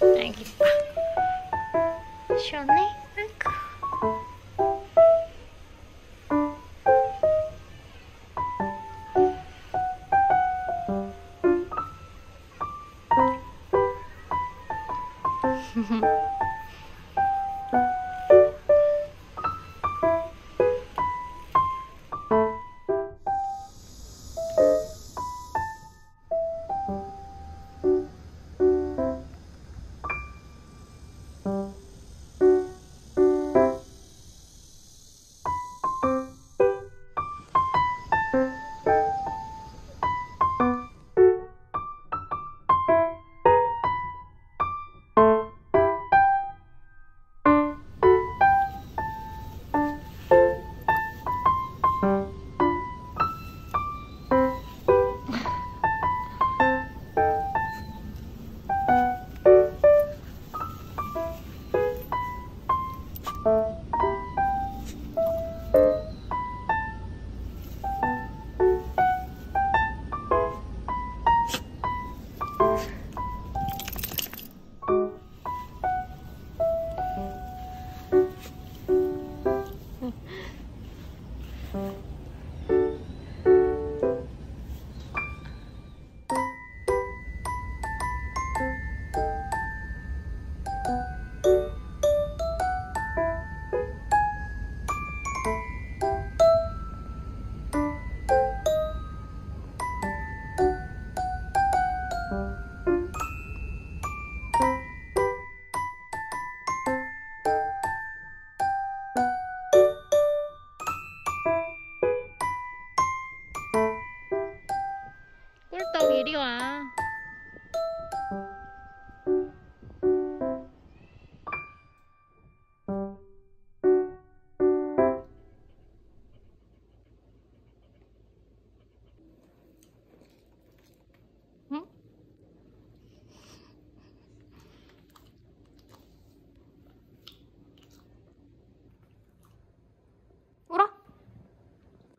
알겠다. 아, 시원해? 아이고.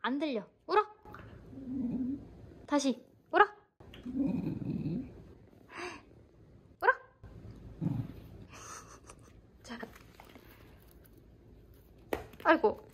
안 들려. 울어. 다시. 울어. 울어. 자. 아이고.